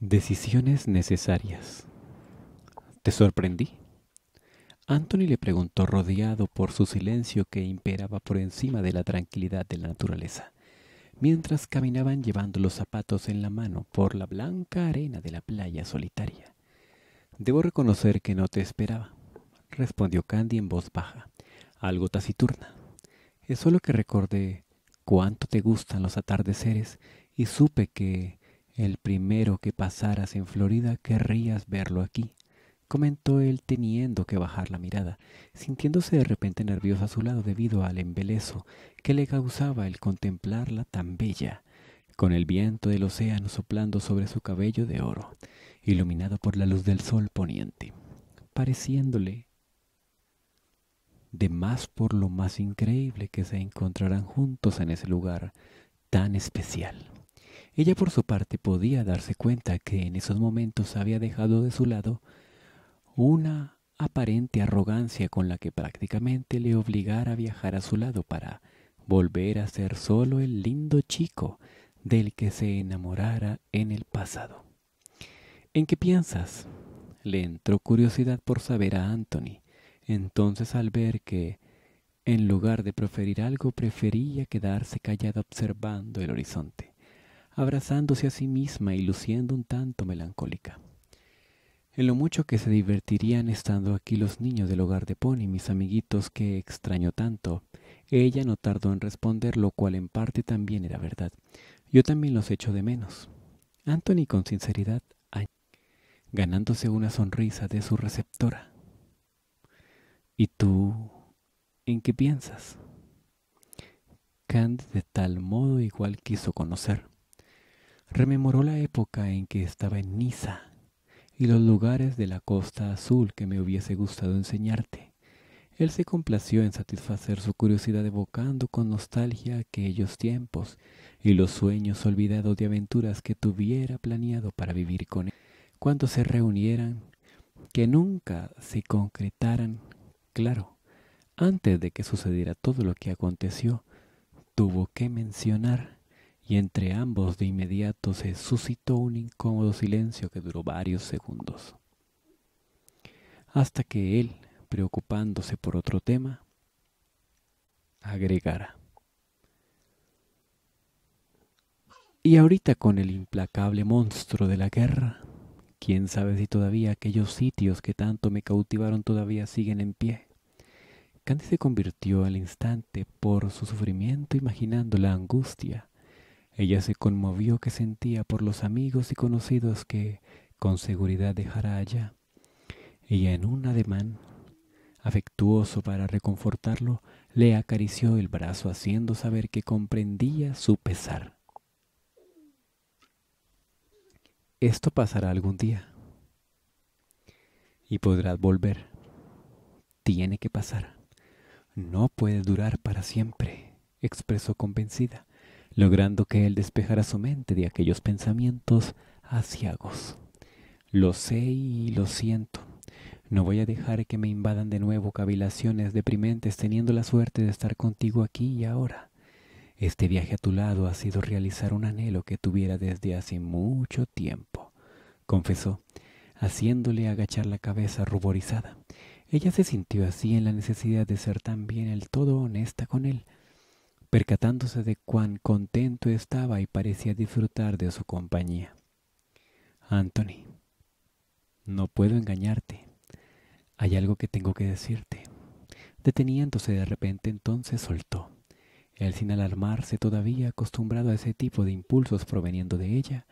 Decisiones necesarias. ¿Te sorprendí? Anthony le preguntó rodeado por su silencio que imperaba por encima de la tranquilidad de la naturaleza, mientras caminaban llevando los zapatos en la mano por la blanca arena de la playa solitaria. Debo reconocer que no te esperaba, respondió Candy en voz baja, algo taciturna. Es solo que recordé cuánto te gustan los atardeceres y supe que el primero que pasaras en Florida querrías verlo aquí, comentó él teniendo que bajar la mirada, sintiéndose de repente nervioso a su lado debido al embeleso que le causaba el contemplarla tan bella, con el viento del océano soplando sobre su cabello de oro, iluminado por la luz del sol poniente, pareciéndole de más por lo más increíble que se encontraran juntos en ese lugar tan especial. Ella por su parte podía darse cuenta que en esos momentos había dejado de su lado una aparente arrogancia con la que prácticamente le obligara a viajar a su lado para volver a ser solo el lindo chico del que se enamorara en el pasado. ¿En qué piensas? Le entró curiosidad por saber a Anthony. Entonces al ver que, en lugar de proferir algo, prefería quedarse callada observando el horizonte abrazándose a sí misma y luciendo un tanto melancólica. En lo mucho que se divertirían estando aquí los niños del hogar de Pony, mis amiguitos que extraño tanto, ella no tardó en responder, lo cual en parte también era verdad. Yo también los echo de menos. Anthony con sinceridad, ganándose una sonrisa de su receptora. ¿Y tú en qué piensas? Candy de tal modo igual quiso conocer. Rememoró la época en que estaba en Niza y los lugares de la costa azul que me hubiese gustado enseñarte. Él se complació en satisfacer su curiosidad evocando con nostalgia aquellos tiempos y los sueños olvidados de aventuras que tuviera planeado para vivir con él cuando se reunieran, que nunca se concretaran. Claro, antes de que sucediera todo lo que aconteció, tuvo que mencionar y entre ambos de inmediato se suscitó un incómodo silencio que duró varios segundos, hasta que él, preocupándose por otro tema, agregara. Y ahorita con el implacable monstruo de la guerra, quién sabe si todavía aquellos sitios que tanto me cautivaron todavía siguen en pie. Candy se convirtió al instante por su sufrimiento imaginando la angustia ella se conmovió que sentía por los amigos y conocidos que con seguridad dejará allá. Ella en un ademán afectuoso para reconfortarlo, le acarició el brazo haciendo saber que comprendía su pesar. Esto pasará algún día y podrás volver. Tiene que pasar. No puede durar para siempre, expresó convencida logrando que él despejara su mente de aquellos pensamientos asiagos. Lo sé y lo siento. No voy a dejar que me invadan de nuevo cavilaciones deprimentes teniendo la suerte de estar contigo aquí y ahora. Este viaje a tu lado ha sido realizar un anhelo que tuviera desde hace mucho tiempo, confesó, haciéndole agachar la cabeza ruborizada. Ella se sintió así en la necesidad de ser también el todo honesta con él, percatándose de cuán contento estaba y parecía disfrutar de su compañía. Anthony, no puedo engañarte. Hay algo que tengo que decirte. Deteniéndose de repente entonces soltó. Él sin alarmarse todavía acostumbrado a ese tipo de impulsos proveniendo de ella,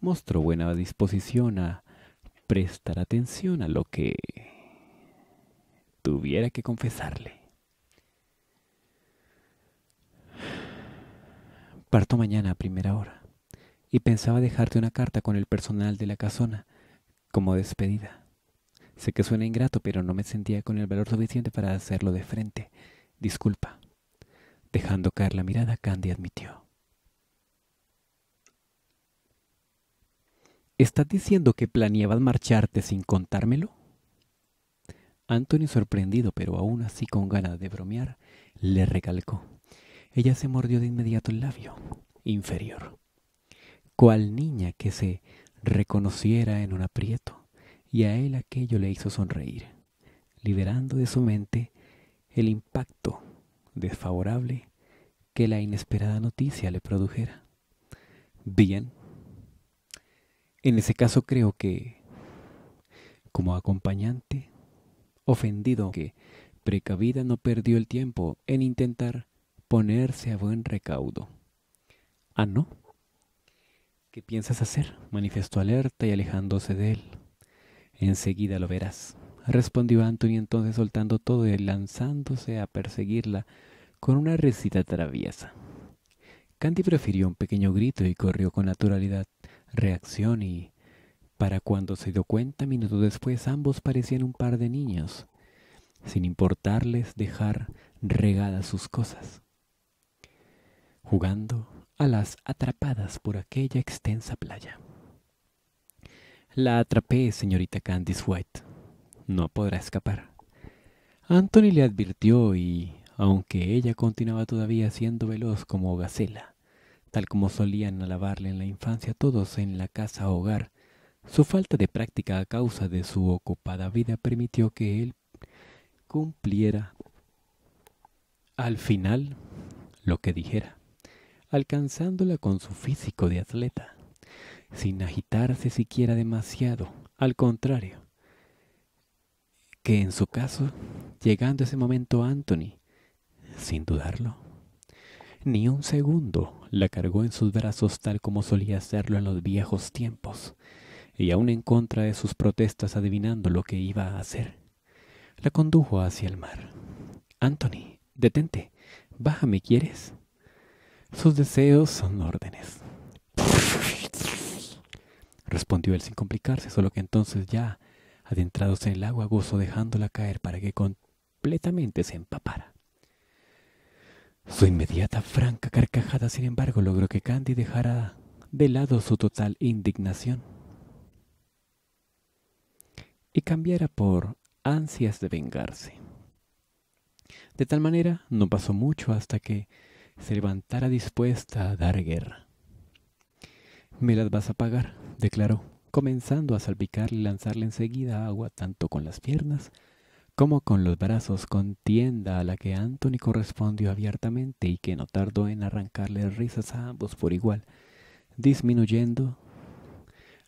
mostró buena disposición a prestar atención a lo que tuviera que confesarle. Parto mañana a primera hora y pensaba dejarte una carta con el personal de la casona como despedida. Sé que suena ingrato, pero no me sentía con el valor suficiente para hacerlo de frente. Disculpa. Dejando caer la mirada, Candy admitió. ¿Estás diciendo que planeabas marcharte sin contármelo? Anthony, sorprendido, pero aún así con ganas de bromear, le recalcó. Ella se mordió de inmediato el labio inferior, cual niña que se reconociera en un aprieto, y a él aquello le hizo sonreír, liberando de su mente el impacto desfavorable que la inesperada noticia le produjera. Bien, en ese caso creo que, como acompañante, ofendido que precavida no perdió el tiempo en intentar ponerse a buen recaudo. Ah, no. ¿Qué piensas hacer? manifestó alerta y alejándose de él. Enseguida lo verás, respondió Anthony entonces soltando todo y lanzándose a perseguirla con una recita traviesa. Candy prefirió un pequeño grito y corrió con naturalidad, reacción y, para cuando se dio cuenta, minutos después ambos parecían un par de niños, sin importarles dejar regadas sus cosas, jugando a las atrapadas por aquella extensa playa. La atrapé, señorita Candice White. No podrá escapar. Anthony le advirtió y, aunque ella continuaba todavía siendo veloz como gacela, tal como solían alabarle en la infancia todos en la casa hogar, su falta de práctica a causa de su ocupada vida permitió que él cumpliera al final lo que dijera, alcanzándola con su físico de atleta, sin agitarse siquiera demasiado, al contrario, que en su caso, llegando ese momento Anthony, sin dudarlo. Ni un segundo la cargó en sus brazos tal como solía hacerlo en los viejos tiempos, y aun en contra de sus protestas adivinando lo que iba a hacer, la condujo hacia el mar. Anthony, detente, bájame, ¿quieres? Sus deseos son órdenes. Respondió él sin complicarse, solo que entonces ya, adentrados en el agua, gozó dejándola caer para que completamente se empapara. Su inmediata franca carcajada, sin embargo, logró que Candy dejara de lado su total indignación y cambiara por ansias de vengarse. De tal manera, no pasó mucho hasta que se levantara dispuesta a dar guerra. Me las vas a pagar, declaró, comenzando a salpicarle y lanzarle enseguida agua tanto con las piernas como con los brazos con tienda a la que Anthony correspondió abiertamente y que no tardó en arrancarle risas a ambos por igual, disminuyendo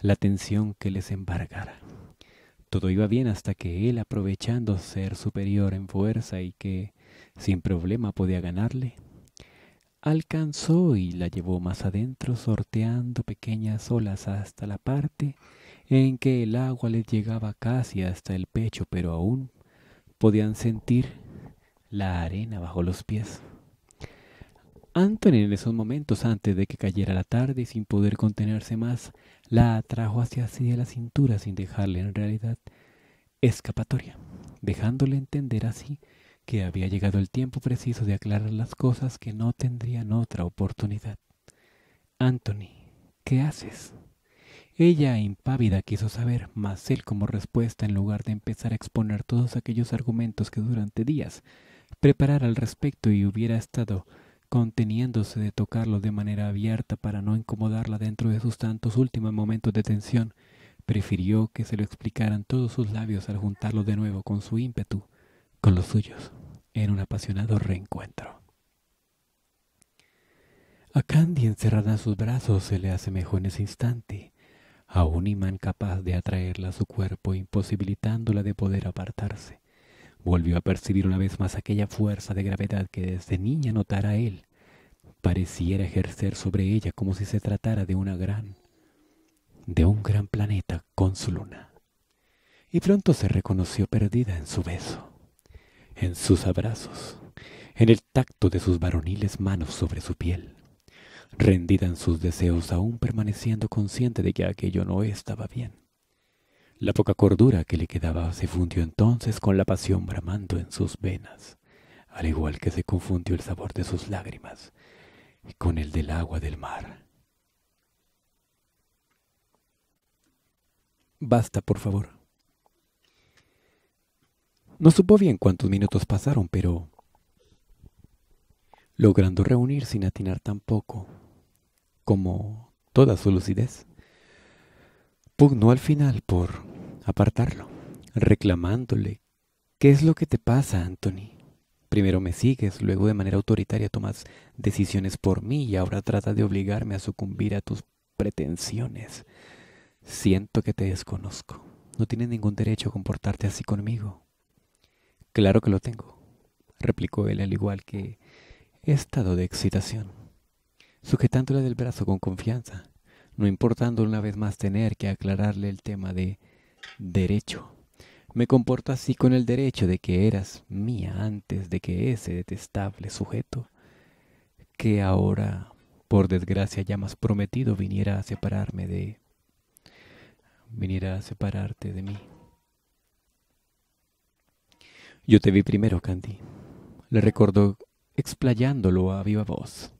la tensión que les embargara. Todo iba bien hasta que él, aprovechando ser superior en fuerza y que sin problema podía ganarle, alcanzó y la llevó más adentro sorteando pequeñas olas hasta la parte en que el agua les llegaba casi hasta el pecho, pero aún podían sentir la arena bajo los pies. Anthony en esos momentos antes de que cayera la tarde y sin poder contenerse más, la atrajo hacia sí de la cintura sin dejarle en realidad escapatoria, dejándole entender así que había llegado el tiempo preciso de aclarar las cosas que no tendrían otra oportunidad. Anthony, ¿qué haces? Ella, impávida, quiso saber, mas él como respuesta, en lugar de empezar a exponer todos aquellos argumentos que durante días preparara al respecto y hubiera estado conteniéndose de tocarlo de manera abierta para no incomodarla dentro de sus tantos últimos momentos de tensión, prefirió que se lo explicaran todos sus labios al juntarlo de nuevo con su ímpetu, con los suyos, en un apasionado reencuentro. A Candy encerrada en sus brazos se le asemejó en ese instante a un imán capaz de atraerla a su cuerpo, imposibilitándola de poder apartarse. Volvió a percibir una vez más aquella fuerza de gravedad que desde niña notara él. Pareciera ejercer sobre ella como si se tratara de una gran, de un gran planeta con su luna. Y pronto se reconoció perdida en su beso, en sus abrazos, en el tacto de sus varoniles manos sobre su piel rendida en sus deseos, aún permaneciendo consciente de que aquello no estaba bien. La poca cordura que le quedaba se fundió entonces con la pasión bramando en sus venas, al igual que se confundió el sabor de sus lágrimas con el del agua del mar. Basta, por favor. No supo bien cuántos minutos pasaron, pero logrando reunir sin atinar tampoco, como toda su lucidez. pugnó al final por apartarlo, reclamándole ¿Qué es lo que te pasa, Anthony? Primero me sigues, luego de manera autoritaria tomas decisiones por mí y ahora trata de obligarme a sucumbir a tus pretensiones. Siento que te desconozco. No tienes ningún derecho a comportarte así conmigo. Claro que lo tengo, replicó él al igual que estado de excitación, sujetándola del brazo con confianza, no importando una vez más tener que aclararle el tema de derecho. Me comporto así con el derecho de que eras mía antes de que ese detestable sujeto, que ahora, por desgracia, ya más prometido, viniera a separarme de... viniera a separarte de mí. Yo te vi primero, Candy. Le recordó explayándolo a viva voz.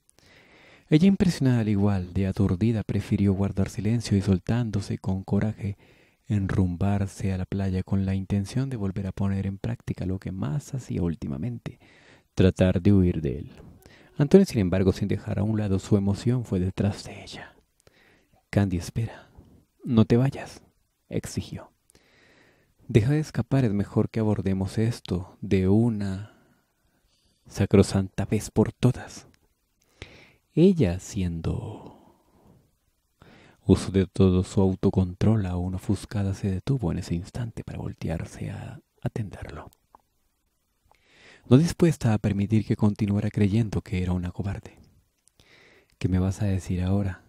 Ella, impresionada al igual de aturdida, prefirió guardar silencio y soltándose con coraje enrumbarse a la playa con la intención de volver a poner en práctica lo que más hacía últimamente, tratar de huir de él. Antonio, sin embargo, sin dejar a un lado su emoción, fue detrás de ella. Candy, espera. No te vayas, exigió. Deja de escapar, es mejor que abordemos esto de una sacrosanta vez por todas. Ella, siendo Uso de todo su autocontrol, aún ofuscada, se detuvo en ese instante para voltearse a atenderlo. No dispuesta a permitir que continuara creyendo que era una cobarde. ¿Qué me vas a decir ahora?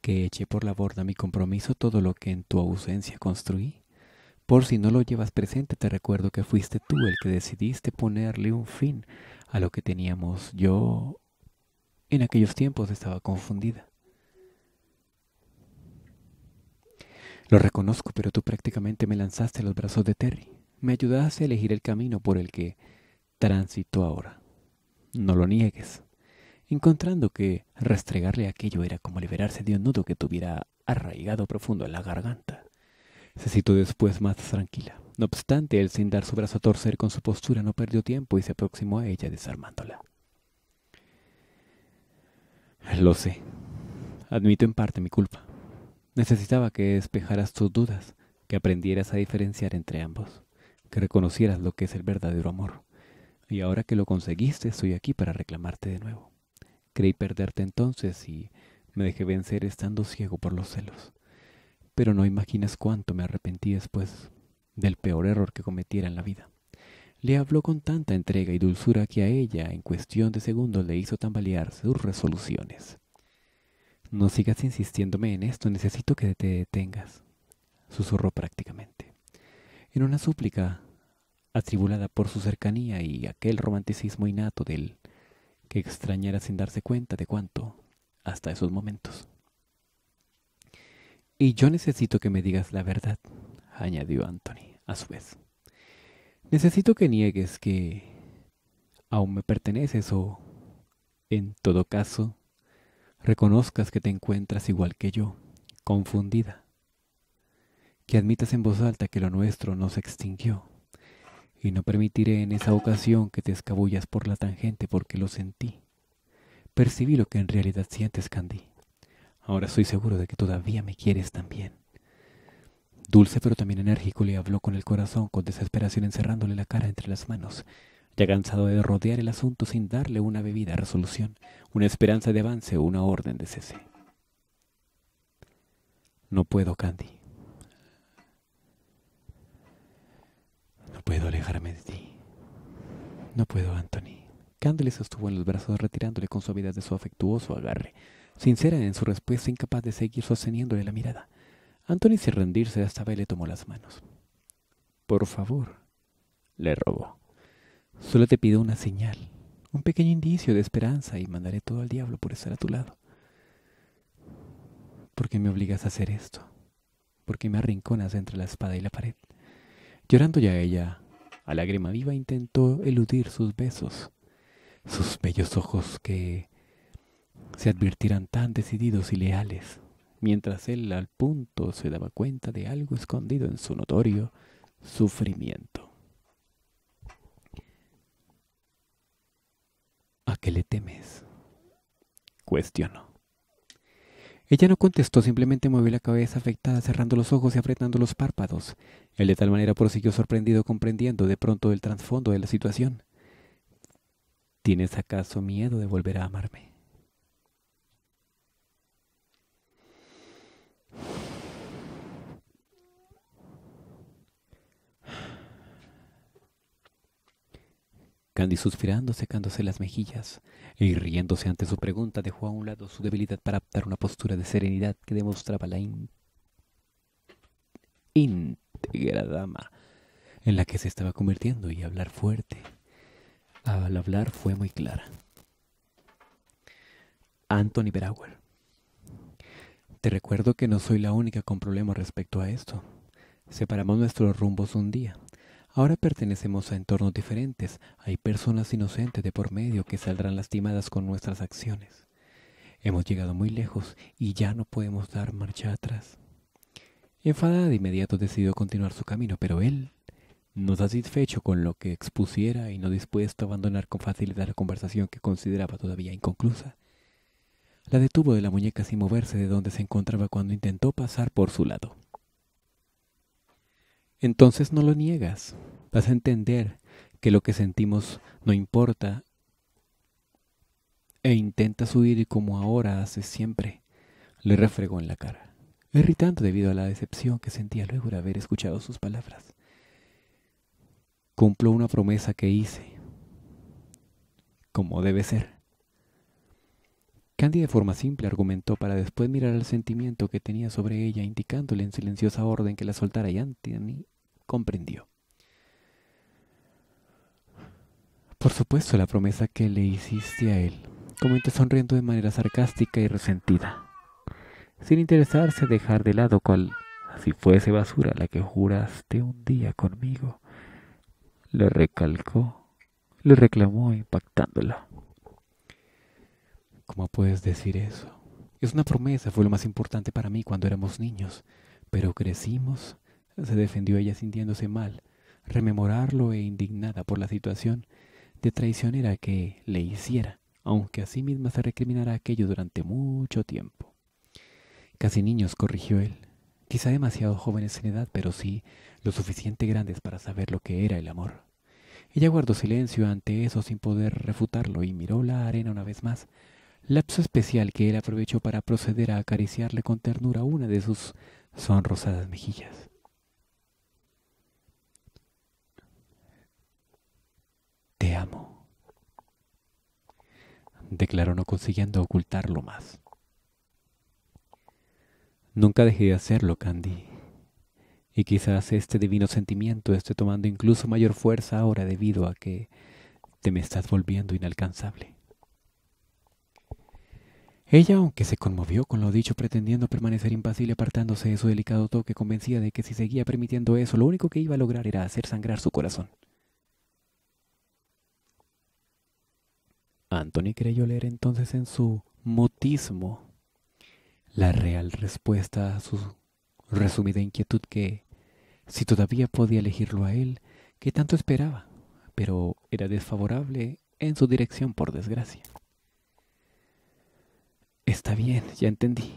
¿Que eché por la borda mi compromiso todo lo que en tu ausencia construí? Por si no lo llevas presente, te recuerdo que fuiste tú el que decidiste ponerle un fin a lo que teníamos. Yo en aquellos tiempos estaba confundida. Lo reconozco, pero tú prácticamente me lanzaste a los brazos de Terry. Me ayudaste a elegir el camino por el que transito ahora. No lo niegues, encontrando que restregarle aquello era como liberarse de un nudo que tuviera arraigado profundo en la garganta. Se situó después más tranquila. No obstante, él sin dar su brazo a torcer con su postura no perdió tiempo y se aproximó a ella desarmándola. Lo sé. Admito en parte mi culpa. Necesitaba que despejaras tus dudas, que aprendieras a diferenciar entre ambos, que reconocieras lo que es el verdadero amor. Y ahora que lo conseguiste, estoy aquí para reclamarte de nuevo. Creí perderte entonces y me dejé vencer estando ciego por los celos. Pero no imaginas cuánto me arrepentí después del peor error que cometiera en la vida. Le habló con tanta entrega y dulzura que a ella, en cuestión de segundos, le hizo tambalear sus resoluciones. No sigas insistiéndome en esto, necesito que te detengas, susurró prácticamente. En una súplica, atribulada por su cercanía y aquel romanticismo innato del que extrañara sin darse cuenta de cuánto hasta esos momentos. Y yo necesito que me digas la verdad, añadió Anthony a su vez. Necesito que niegues que aún me perteneces o, en todo caso, reconozcas que te encuentras igual que yo, confundida, que admitas en voz alta que lo nuestro no se extinguió, y no permitiré en esa ocasión que te escabullas por la tangente porque lo sentí. Percibí lo que en realidad sientes, Candy. Ahora estoy seguro de que todavía me quieres también. Dulce pero también enérgico le habló con el corazón, con desesperación encerrándole la cara entre las manos, ya cansado de rodear el asunto sin darle una bebida resolución, una esperanza de avance o una orden de cese. No puedo, Candy. No puedo alejarme de ti. No puedo, Anthony. Candy le sostuvo en los brazos retirándole con suavidad de su afectuoso agarre, sincera en su respuesta, incapaz de seguir sosteniéndole la mirada. Anthony, sin rendirse, hasta vez le tomó las manos. Por favor, le robó. Solo te pido una señal, un pequeño indicio de esperanza y mandaré todo al diablo por estar a tu lado. ¿Por qué me obligas a hacer esto? ¿Por qué me arrinconas entre la espada y la pared? Llorando ya ella, a lágrima viva, intentó eludir sus besos, sus bellos ojos que se advirtieran tan decididos y leales, mientras él al punto se daba cuenta de algo escondido en su notorio sufrimiento. ¿A qué le temes? Cuestionó. Ella no contestó, simplemente movió la cabeza afectada, cerrando los ojos y apretando los párpados. Él de tal manera prosiguió sorprendido, comprendiendo de pronto el trasfondo de la situación. ¿Tienes acaso miedo de volver a amarme? Candy suspirando, secándose las mejillas y riéndose ante su pregunta, dejó a un lado su debilidad para adoptar una postura de serenidad que demostraba la íntegra dama en la que se estaba convirtiendo y hablar fuerte. Al hablar fue muy clara. Anthony Berauer. Te recuerdo que no soy la única con problemas respecto a esto. Separamos nuestros rumbos un día. Ahora pertenecemos a entornos diferentes. Hay personas inocentes de por medio que saldrán lastimadas con nuestras acciones. Hemos llegado muy lejos y ya no podemos dar marcha atrás. Enfadada de inmediato decidió continuar su camino, pero él, no satisfecho con lo que expusiera y no dispuesto a abandonar con facilidad la conversación que consideraba todavía inconclusa, la detuvo de la muñeca sin moverse de donde se encontraba cuando intentó pasar por su lado. Entonces no lo niegas. Vas a entender que lo que sentimos no importa e intentas huir como ahora haces siempre. Le refregó en la cara, irritando debido a la decepción que sentía luego de haber escuchado sus palabras. Cumplo una promesa que hice, como debe ser. Candy de forma simple argumentó para después mirar al sentimiento que tenía sobre ella, indicándole en silenciosa orden que la soltara y Anthony comprendió. Por supuesto, la promesa que le hiciste a él, comentó sonriendo de manera sarcástica y resentida, sin interesarse dejar de lado cual si fuese basura la que juraste un día conmigo. Le recalcó, le reclamó impactándola. ¿Cómo puedes decir eso? Es una promesa, fue lo más importante para mí cuando éramos niños, pero crecimos se defendió ella sintiéndose mal, rememorarlo e indignada por la situación de traicionera que le hiciera, aunque a sí misma se recriminara aquello durante mucho tiempo. Casi niños, corrigió él, quizá demasiado jóvenes en edad, pero sí lo suficiente grandes para saber lo que era el amor. Ella guardó silencio ante eso sin poder refutarlo y miró la arena una vez más, lapso especial que él aprovechó para proceder a acariciarle con ternura una de sus sonrosadas mejillas. Te amo, declaró no consiguiendo ocultarlo más. Nunca dejé de hacerlo, Candy, y quizás este divino sentimiento esté tomando incluso mayor fuerza ahora debido a que te me estás volviendo inalcanzable. Ella, aunque se conmovió con lo dicho, pretendiendo permanecer impasible apartándose de su delicado toque, convencida de que si seguía permitiendo eso, lo único que iba a lograr era hacer sangrar su corazón. Anthony creyó leer entonces en su mutismo la real respuesta a su resumida inquietud que, si todavía podía elegirlo a él, que tanto esperaba, pero era desfavorable en su dirección por desgracia. Está bien, ya entendí.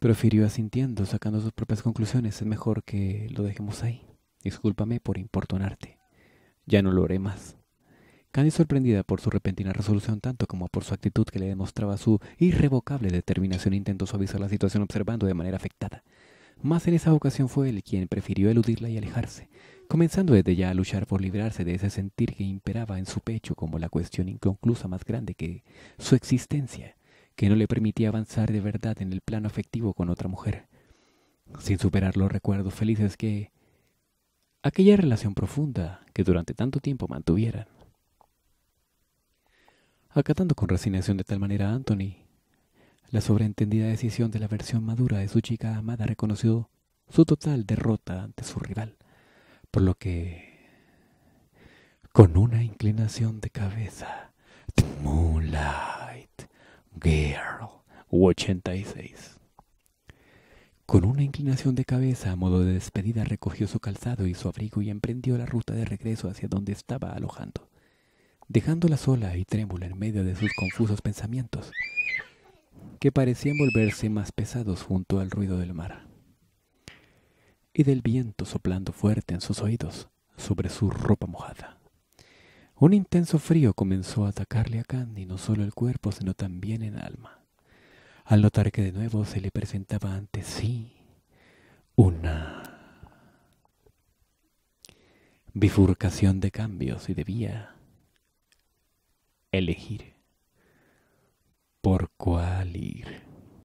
Profirió asintiendo, sacando sus propias conclusiones. Es mejor que lo dejemos ahí. Discúlpame por importunarte. Ya no lo haré más. Candy, sorprendida por su repentina resolución tanto como por su actitud que le demostraba su irrevocable determinación, intentó suavizar la situación observando de manera afectada. Más en esa ocasión fue él quien prefirió eludirla y alejarse, comenzando desde ya a luchar por librarse de ese sentir que imperaba en su pecho como la cuestión inconclusa más grande que su existencia, que no le permitía avanzar de verdad en el plano afectivo con otra mujer, sin superar los recuerdos felices que aquella relación profunda que durante tanto tiempo mantuvieran acatando con resignación de tal manera a Anthony. La sobreentendida decisión de la versión madura de su chica amada reconoció su total derrota ante su rival, por lo que, con una inclinación de cabeza, The Moonlight Girl 86. Con una inclinación de cabeza a modo de despedida recogió su calzado y su abrigo y emprendió la ruta de regreso hacia donde estaba alojando dejándola sola y trémula en medio de sus confusos pensamientos. que parecían volverse más pesados junto al ruido del mar y del viento soplando fuerte en sus oídos sobre su ropa mojada. Un intenso frío comenzó a atacarle a Candy no solo el cuerpo, sino también el alma, al notar que de nuevo se le presentaba ante sí una bifurcación de cambios y debía elegir por cuál ir.